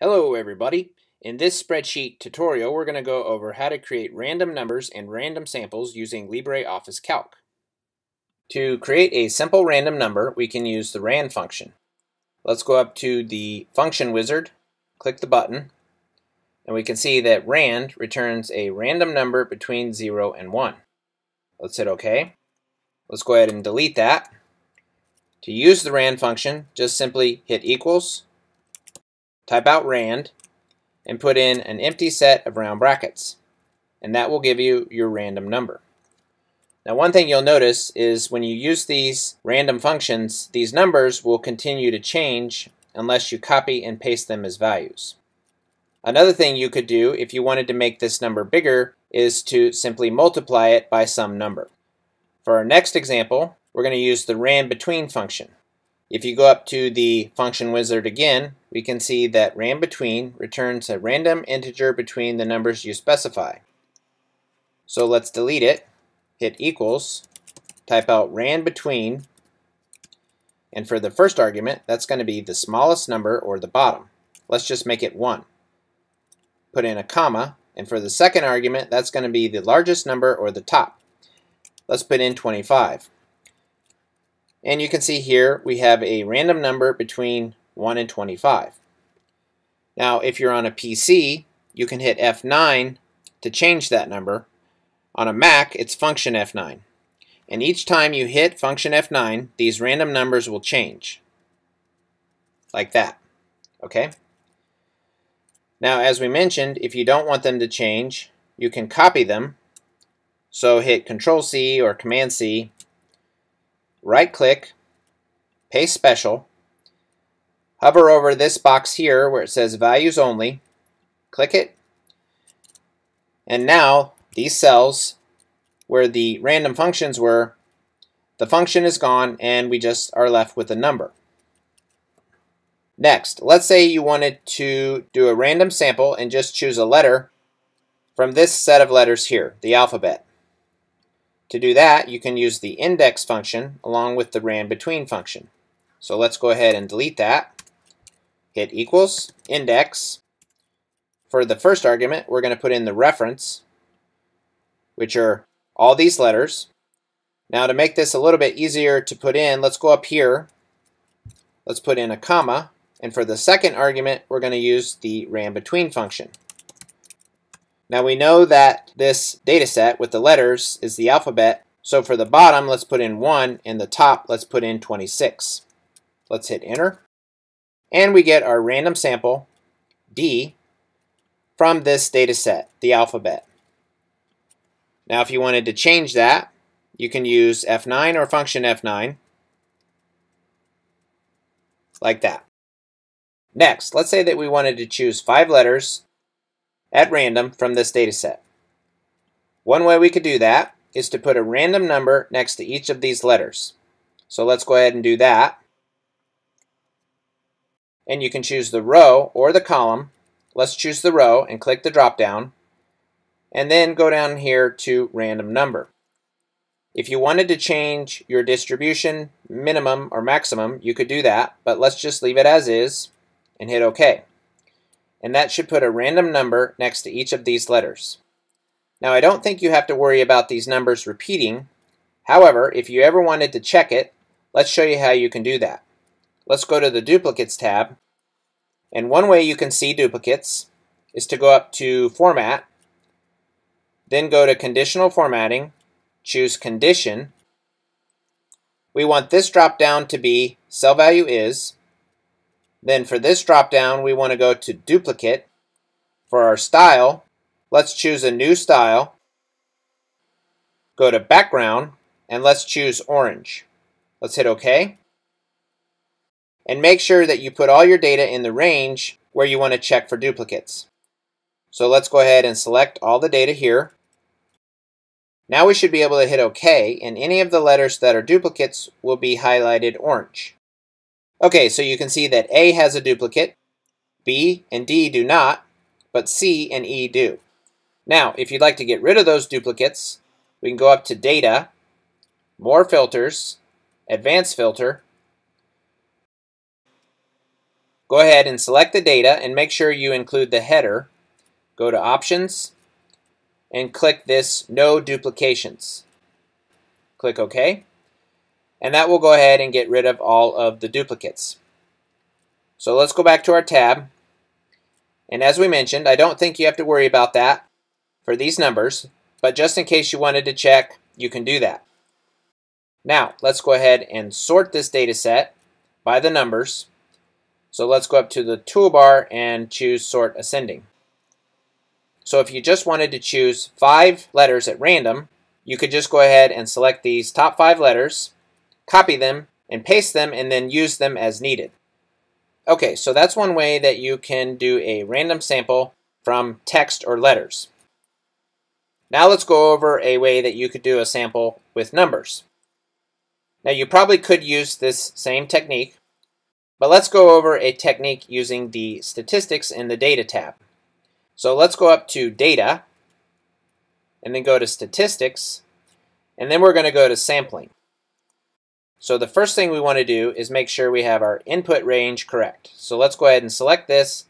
Hello everybody. In this spreadsheet tutorial we're going to go over how to create random numbers and random samples using LibreOffice Calc. To create a simple random number we can use the rand function. Let's go up to the function wizard, click the button, and we can see that rand returns a random number between 0 and 1. Let's hit OK. Let's go ahead and delete that. To use the rand function, just simply hit equals type out rand, and put in an empty set of round brackets. And that will give you your random number. Now one thing you'll notice is when you use these random functions, these numbers will continue to change unless you copy and paste them as values. Another thing you could do if you wanted to make this number bigger is to simply multiply it by some number. For our next example, we're going to use the rand between function. If you go up to the function wizard again, we can see that rand between returns a random integer between the numbers you specify. So let's delete it, hit equals, type out rand between, and for the first argument, that's going to be the smallest number or the bottom. Let's just make it 1. Put in a comma, and for the second argument, that's going to be the largest number or the top. Let's put in 25. And you can see here we have a random number between 1 and 25. Now if you're on a PC, you can hit F9 to change that number. On a Mac, it's function F9. And each time you hit function F9, these random numbers will change. Like that. Okay? Now, as we mentioned, if you don't want them to change, you can copy them. So hit Control C or Command C right click, paste special, hover over this box here where it says values only, click it, and now these cells where the random functions were, the function is gone and we just are left with a number. Next, let's say you wanted to do a random sample and just choose a letter from this set of letters here, the alphabet. To do that, you can use the index function along with the rand between function. So let's go ahead and delete that. Hit equals index. For the first argument, we're going to put in the reference, which are all these letters. Now to make this a little bit easier to put in, let's go up here. Let's put in a comma. And for the second argument, we're going to use the rand between function. Now we know that this data set with the letters is the alphabet, so for the bottom, let's put in 1, and the top, let's put in 26. Let's hit enter. And we get our random sample, D, from this data set, the alphabet. Now if you wanted to change that, you can use F9 or function F9, like that. Next, let's say that we wanted to choose five letters at random from this data set. One way we could do that is to put a random number next to each of these letters. So let's go ahead and do that. And you can choose the row or the column. Let's choose the row and click the drop down. And then go down here to random number. If you wanted to change your distribution minimum or maximum, you could do that, but let's just leave it as is and hit OK and that should put a random number next to each of these letters. Now I don't think you have to worry about these numbers repeating. However, if you ever wanted to check it, let's show you how you can do that. Let's go to the Duplicates tab, and one way you can see duplicates is to go up to Format, then go to Conditional Formatting, choose Condition. We want this drop down to be cell value is, then for this drop down, we want to go to duplicate. For our style, let's choose a new style. Go to background and let's choose orange. Let's hit OK. And make sure that you put all your data in the range where you want to check for duplicates. So let's go ahead and select all the data here. Now we should be able to hit OK, and any of the letters that are duplicates will be highlighted orange. Okay, so you can see that A has a duplicate, B and D do not, but C and E do. Now, if you'd like to get rid of those duplicates, we can go up to Data, More Filters, Advanced Filter, go ahead and select the data and make sure you include the header. Go to Options and click this No Duplications. Click OK. And that will go ahead and get rid of all of the duplicates. So let's go back to our tab. And as we mentioned, I don't think you have to worry about that for these numbers, but just in case you wanted to check, you can do that. Now, let's go ahead and sort this data set by the numbers. So let's go up to the toolbar and choose Sort Ascending. So if you just wanted to choose five letters at random, you could just go ahead and select these top five letters, copy them, and paste them, and then use them as needed. Okay, so that's one way that you can do a random sample from text or letters. Now let's go over a way that you could do a sample with numbers. Now you probably could use this same technique, but let's go over a technique using the statistics in the data tab. So let's go up to data, and then go to statistics, and then we're going to go to sampling. So the first thing we want to do is make sure we have our input range correct. So let's go ahead and select this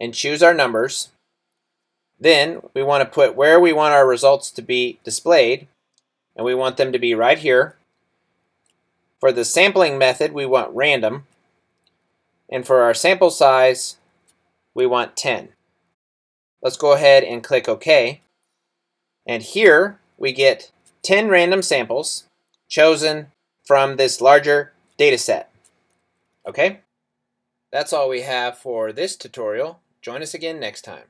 and choose our numbers. Then we want to put where we want our results to be displayed, and we want them to be right here. For the sampling method, we want random, and for our sample size, we want 10. Let's go ahead and click OK. And here we get 10 random samples chosen from this larger data set. Okay? That's all we have for this tutorial. Join us again next time.